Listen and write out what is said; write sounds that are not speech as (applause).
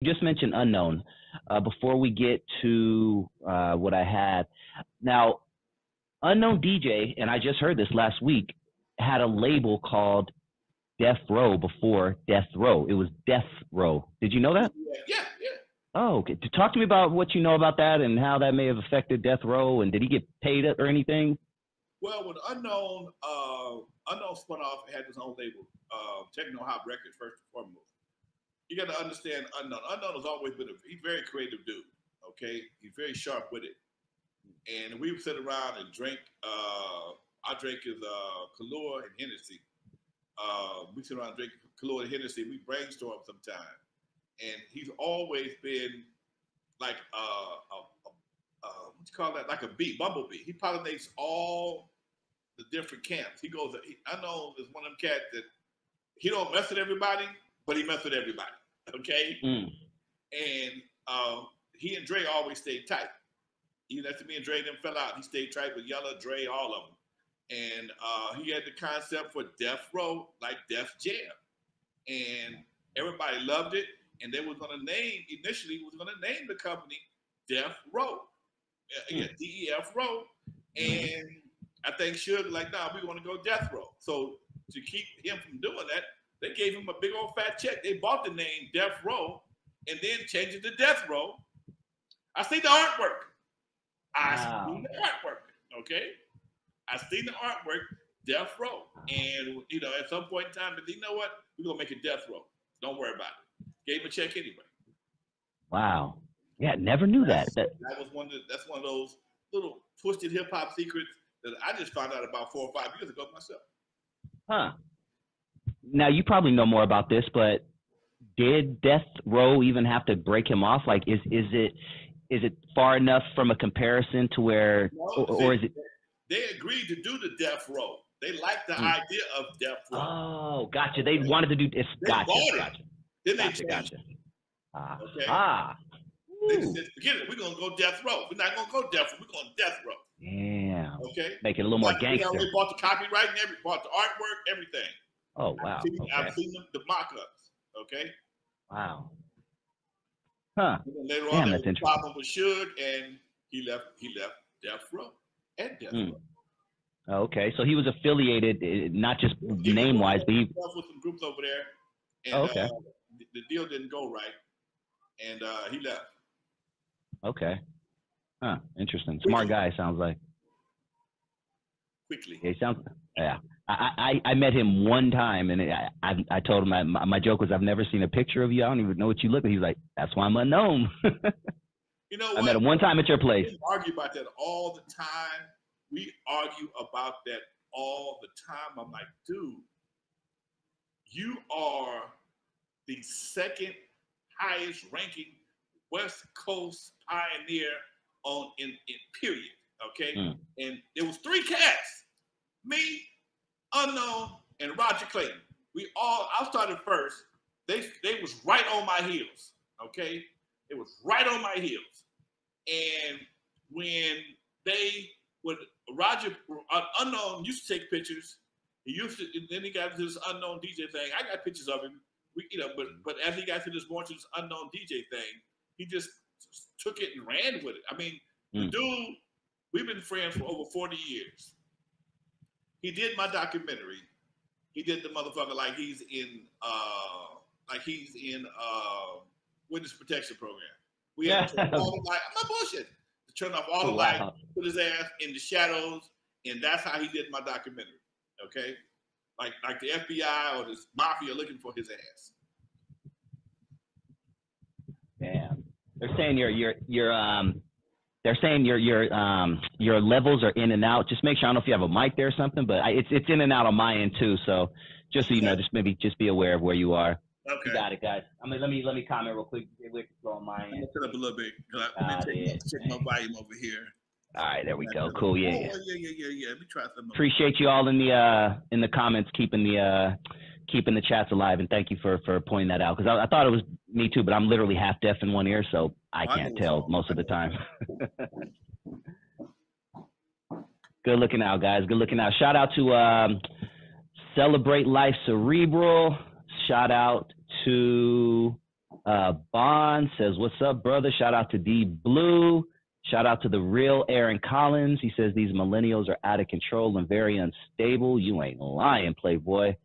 you just mentioned unknown. Uh, before we get to uh, what I had, now unknown DJ, and I just heard this last week, had a label called Def Row before Death Row. It was Death Row. Did you know that? Yeah, yeah. Oh, okay. Talk to me about what you know about that and how that may have affected Death Row, and did he get paid or anything? Well, when Unknown uh, Unknown spun off, it had his own label, uh, Techno Hop Records, first and foremost. You got to understand Unknown. Unknown has always been a he's very creative dude. Okay, he's very sharp with it. And we would sit around and drink. Uh, I drink his uh, Kahlua and Hennessy. Uh, we sit around and drink Kahlua and Hennessy. We brainstorm sometime, and he's always been like uh, a, a, a, what you call that? Like a bee, bumblebee. He pollinates all the different camps. He goes. He, I know there's one of them cats that he don't mess with everybody, but he messed with everybody. (laughs) Okay, Mm. and uh, he and Dre always stayed tight. Even after me and Dre them fell out, he stayed tight with Yella, Dre, all of them. And uh, he had the concept for Death Row, like Def Jam, and everybody loved it. And they was gonna name initially was gonna name the company Def Row, yeah, D E F Row, and I think Suge like, nah, we want to go Death Row. So to keep him from doing that, they gave him a big old fat check. They bought the name Def Row and then changed it to Death Row. I see the artwork. I Wow. seen the artwork. Okay. I seen the artwork, Death Row. And you know, at some point in time, you know what? We're gonna make it Death Row. Don't worry about it. Gave him a check anyway. Wow. Yeah, never knew that. that That was one of the, that's one of those little twisted hip hop secrets that I just found out about four or five years ago myself. huh. Now you probably know more about this, but did Death Row even have to break him off? Like, is is it is it far enough from a comparison to where, No, or, or is it? They agreed to do the death row. They liked the Hmm. idea of death row. Oh, gotcha. They wanted to do this. They Gotcha. Gotcha. then they Gotcha. changed. Gotcha. Ah. Okay. Ah. They said, forget it. We're gonna go death row. We're not gonna go death row. We're going to death row. Yeah. Okay. Make it a little more Like, you know, gangster. they bought the copyright and every, bought the artwork, everything. Oh wow. I've seen, I've seen the, the mock-ups. Okay. Wow. Huh. And later Damn, on, there that's was a problem with Suge, and he left. He left death row and death Hmm. row. Okay. So he was affiliated, eh, not just He name wise, but he. with some groups over there, and Oh, okay. uh, the, the deal didn't go right, and uh, he left. Okay. Huh. Interesting. Smart guy. Sounds like. quickly. Yeah, he sounds. Yeah. I, I I met him one time, and I I, I told him I, my, my joke was I've never seen a picture of you. I don't even know what you look like. He's like, that's why I'm unknown. (laughs) You know I what? met him one time at your place. We argue about that all the time. We argue about that all the time. I'm like, dude, you are the second highest ranking West Coast pioneer on in, in period. Okay. Mm. And there was three cats. Me, unknown, and Roger Clayton. We all I started first. They they was right on my heels. Okay. It was right on my heels. And when they when Roger uh, unknown used to take pictures, he used to and then he got to this unknown DJ thing. I got pictures of him. We, you know, but but as he got to this more to this unknown DJ thing, he just took it and ran with it. I mean, the Mm. dude, we've been friends for over 40 years. He did my documentary. He did the motherfucker like he's in uh like he's in uh witness protection program. We had to turn Yeah. (laughs) all the light. I'm not bullshit. To turn off all the wow. put his ass in the shadows, and that's how he did my documentary. Okay, like like the FBI or the mafia looking for his ass. Damn. They're saying your your your um they're saying your your um your levels are in and out. Just make sure I don't know if you have a mic there or something, but I, it's it's in and out on my end too. So just so you know, just maybe just be aware of where you are. Okay, You got it, guys. I mean, let me let me comment real quick. We're slow on my end. turn up a little bit. Let me check, my volume over here. All right, there we go. Cool. Yeah. Oh, yeah. yeah, yeah, yeah, yeah. Let me try something. Appreciate you all in the uh in the comments keeping the uh keeping the chats alive and thank you for for pointing that out because I, I thought it was me too, but I'm literally half deaf in one ear, so I can't tell most of the time. (laughs) Good looking out, guys. Good looking out. Shout out to um, Celebrate Life Cerebral. Shout out to Uh, Bond says, "What's up, brother?" Shout out to D Blue. Shout out to the real Aaron Collins. He says these millennials are out of control and very unstable. You ain't lying, Playboy.